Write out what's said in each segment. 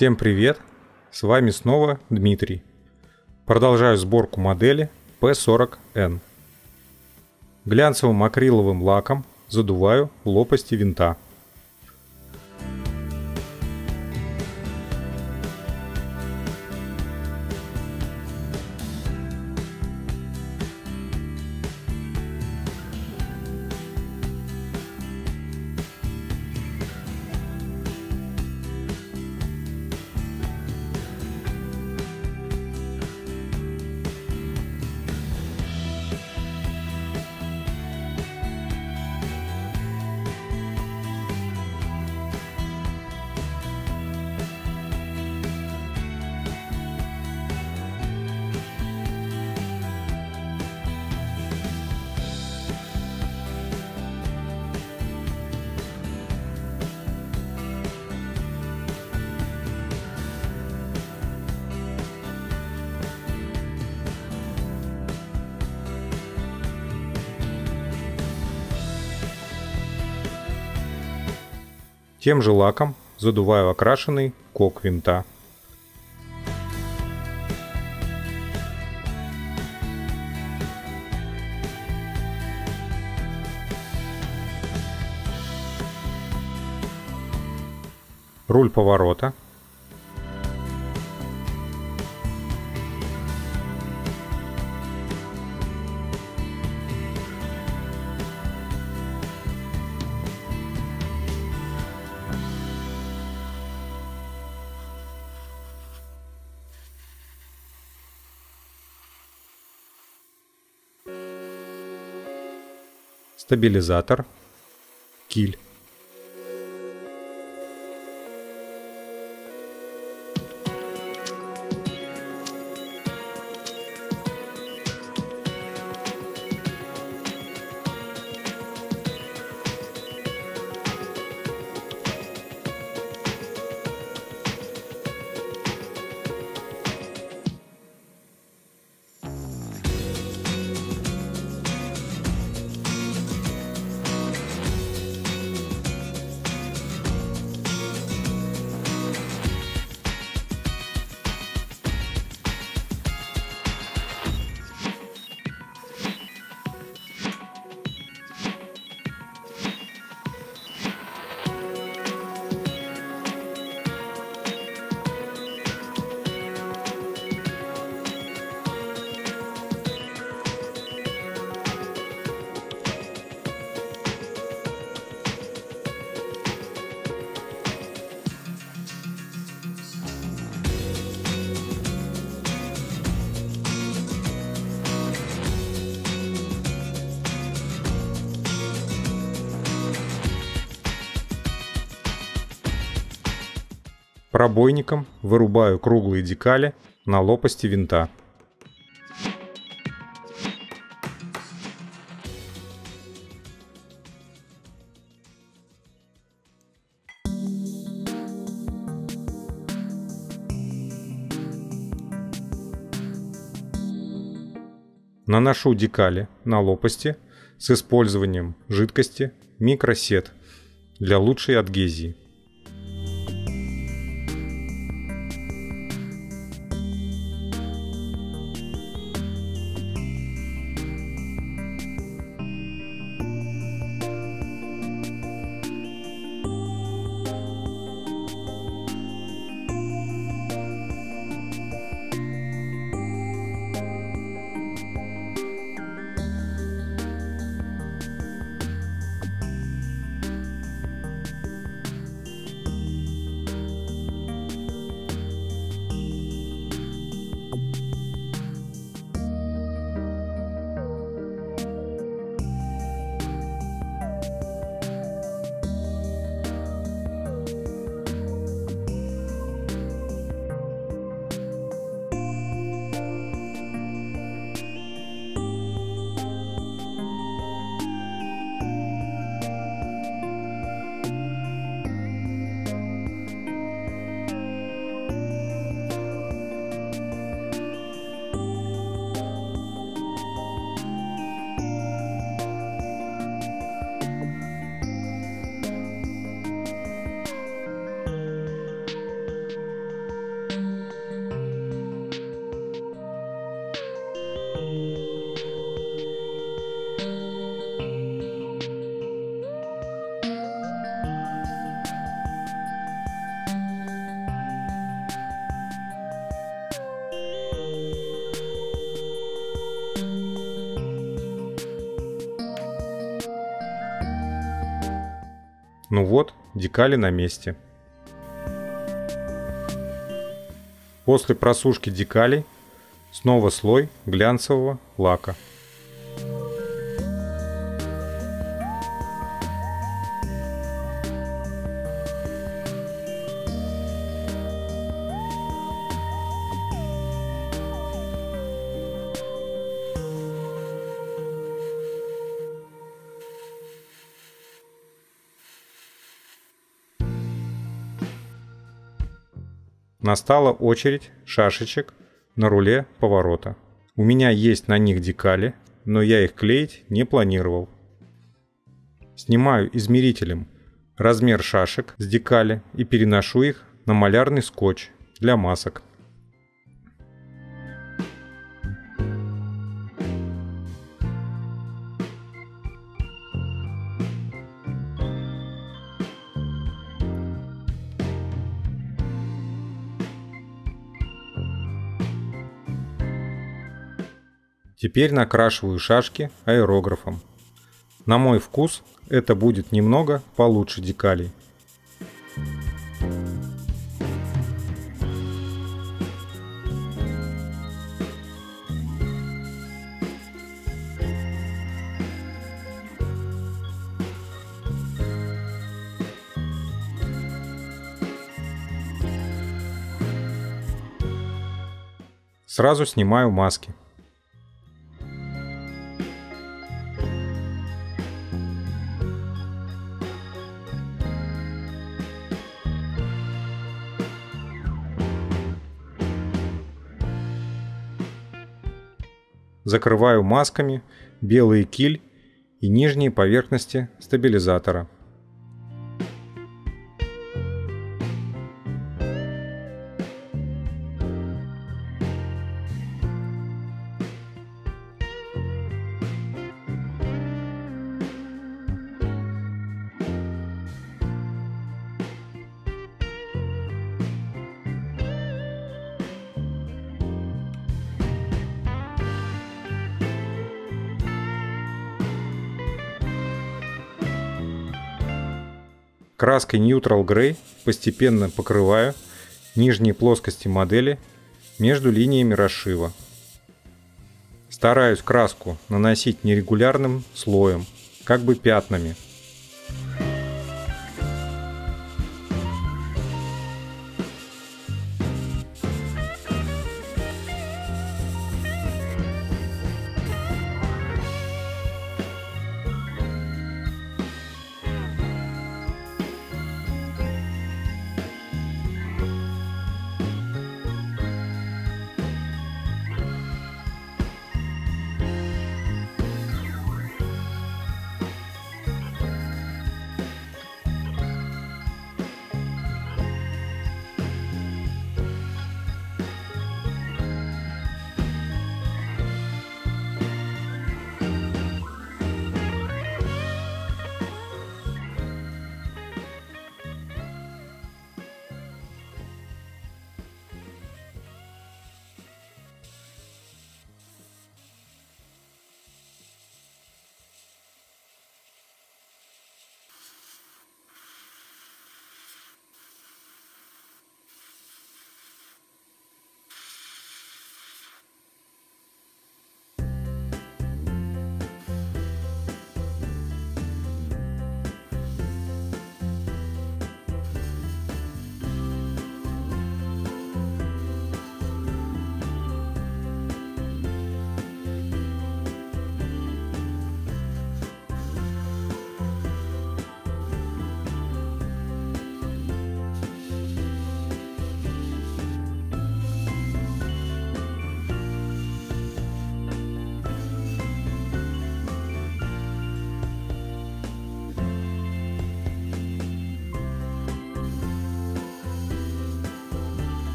Всем привет! С вами снова Дмитрий. Продолжаю сборку модели P40N. Глянцевым акриловым лаком задуваю лопасти винта. Тем же лаком задуваю окрашенный кок винта. Руль поворота. Стабилизатор, киль. Пробойником вырубаю круглые декали на лопасти винта. Наношу декали на лопасти с использованием жидкости микросет для лучшей адгезии. Ну вот, декали на месте. После просушки декалей снова слой глянцевого лака. Настала очередь шашечек на руле поворота. У меня есть на них декали, но я их клеить не планировал. Снимаю измерителем размер шашек с декали и переношу их на малярный скотч для масок. Теперь накрашиваю шашки аэрографом. На мой вкус это будет немного получше декалей. Сразу снимаю маски. Закрываю масками белый киль и нижние поверхности стабилизатора. Краской Neutral Gray постепенно покрываю нижние плоскости модели между линиями расшива. Стараюсь краску наносить нерегулярным слоем, как бы пятнами –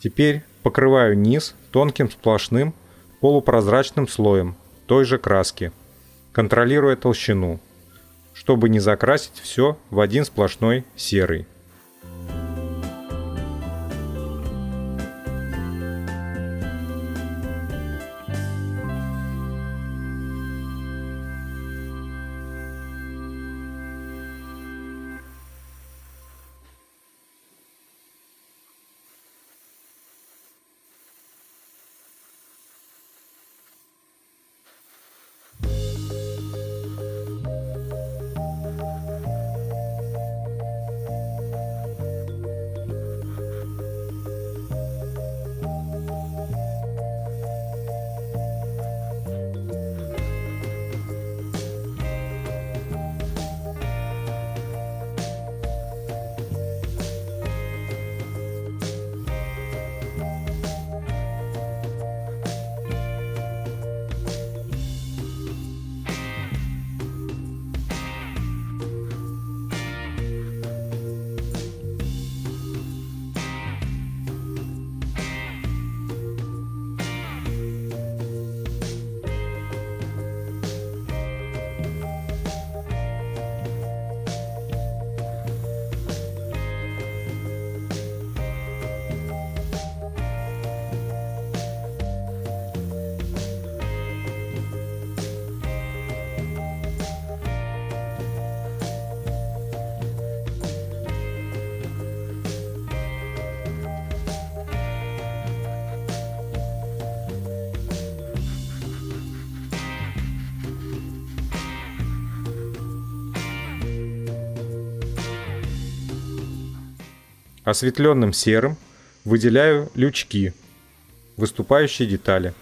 Теперь покрываю низ тонким сплошным полупрозрачным слоем той же краски, контролируя толщину, чтобы не закрасить все в один сплошной серый. Осветленным серым выделяю лючки, выступающие детали.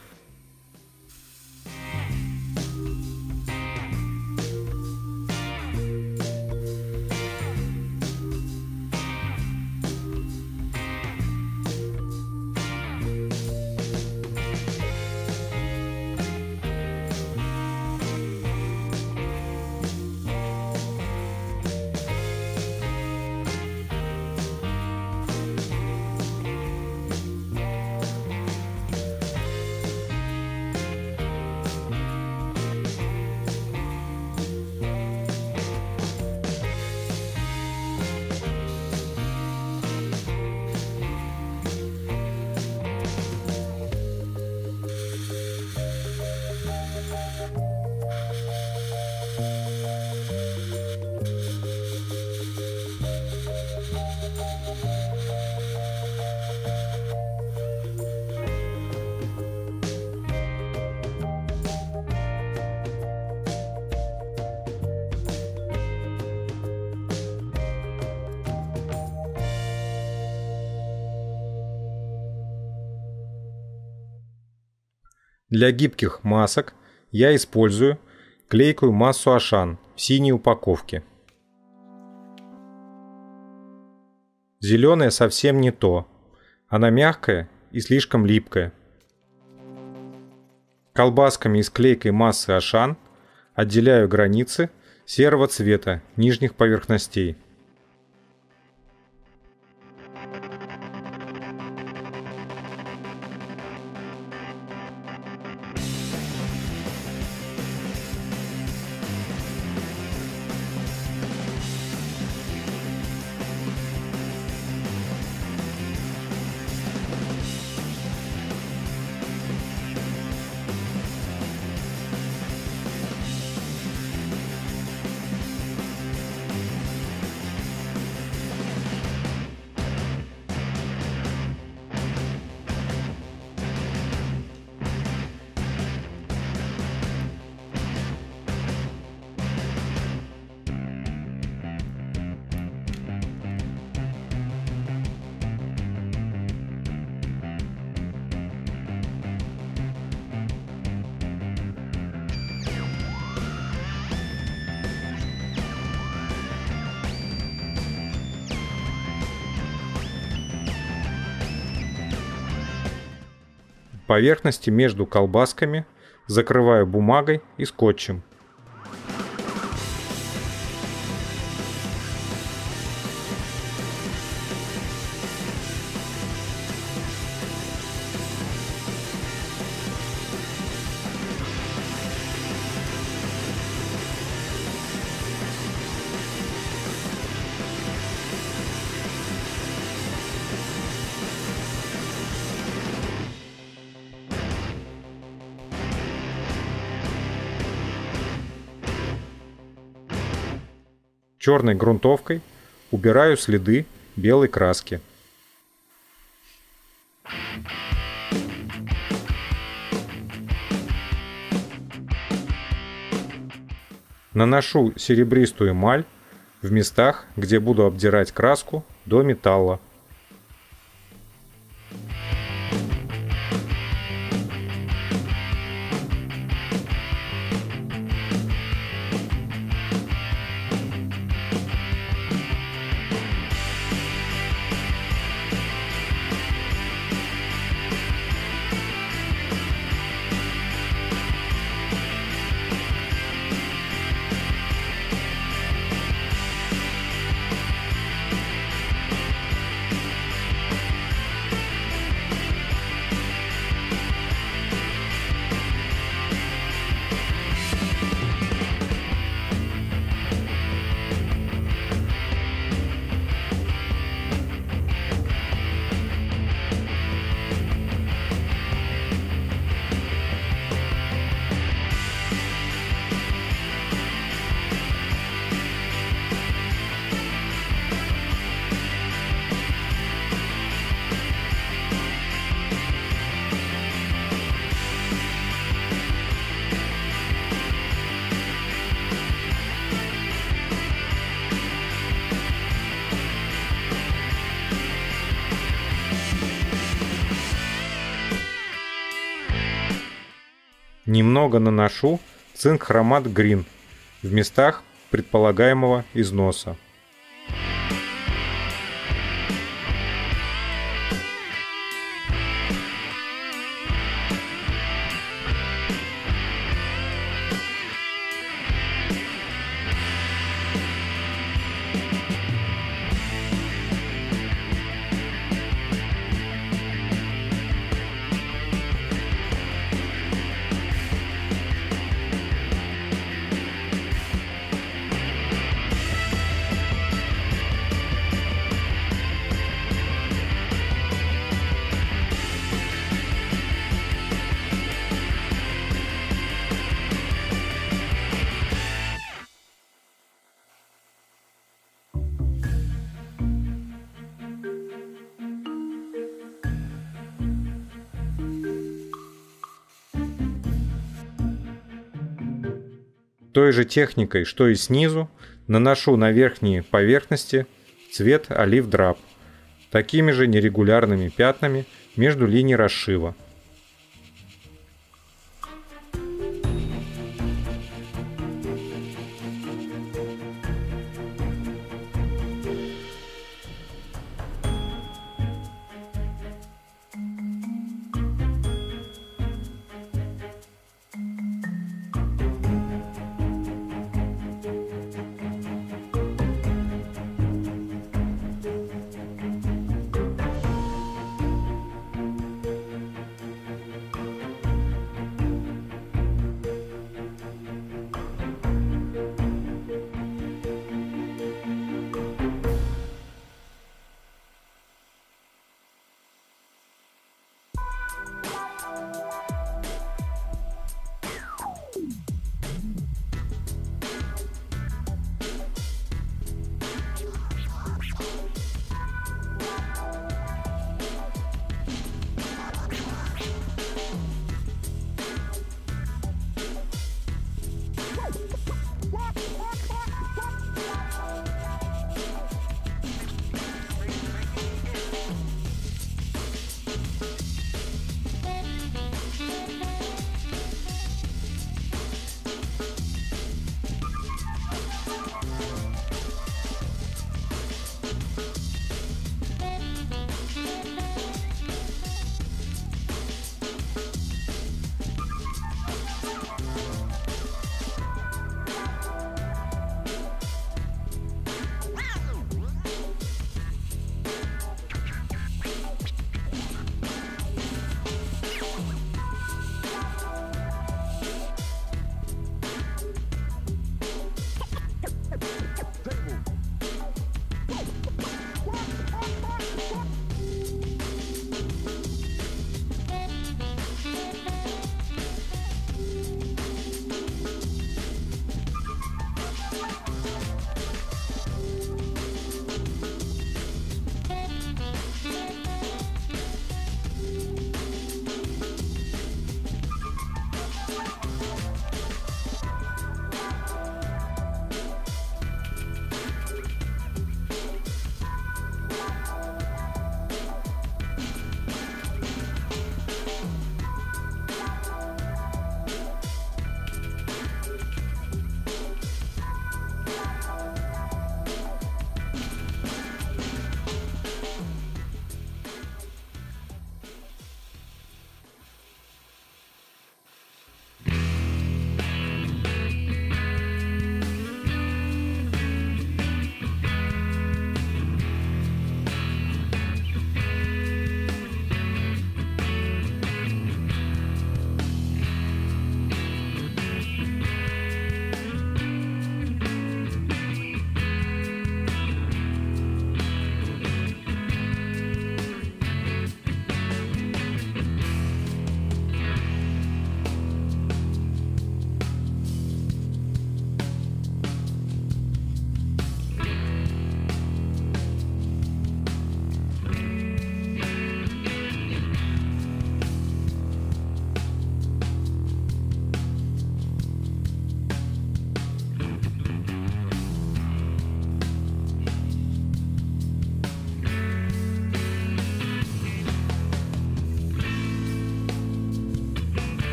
Для гибких масок я использую клейкую массу Ашан в синей упаковке. Зеленая совсем не то. Она мягкая и слишком липкая. Колбасками из клейкой массы Ашан отделяю границы серого цвета нижних поверхностей. Поверхности между колбасками закрываю бумагой и скотчем. Черной грунтовкой убираю следы белой краски. Наношу серебристую эмаль в местах, где буду обдирать краску до металла. Немного наношу цинк хромат грин в местах предполагаемого износа. Той же техникой, что и снизу, наношу на верхние поверхности цвет олив драп, такими же нерегулярными пятнами между линий расшива.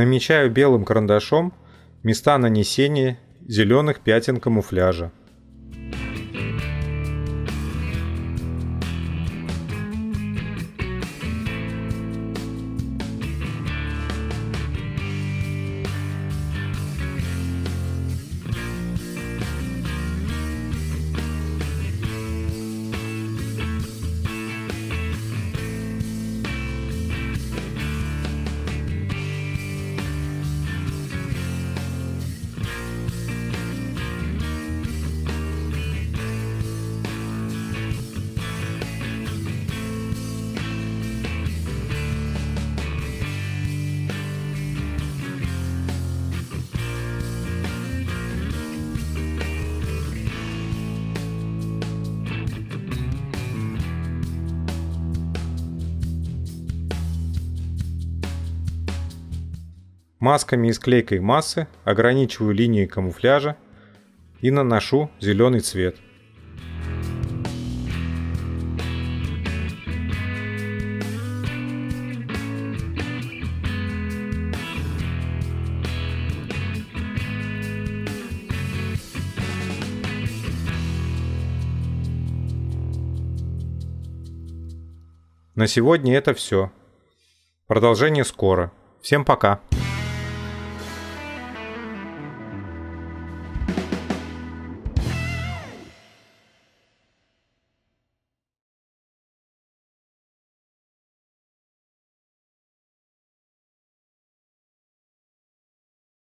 Намечаю белым карандашом места нанесения зеленых пятен камуфляжа. Масками и склейкой массы ограничиваю линии камуфляжа и наношу зеленый цвет. На сегодня это все. Продолжение скоро. Всем пока.